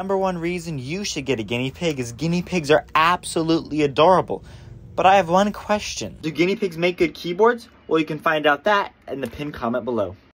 Number one reason you should get a guinea pig is guinea pigs are absolutely adorable. But I have one question. Do guinea pigs make good keyboards? Well, you can find out that in the pinned comment below.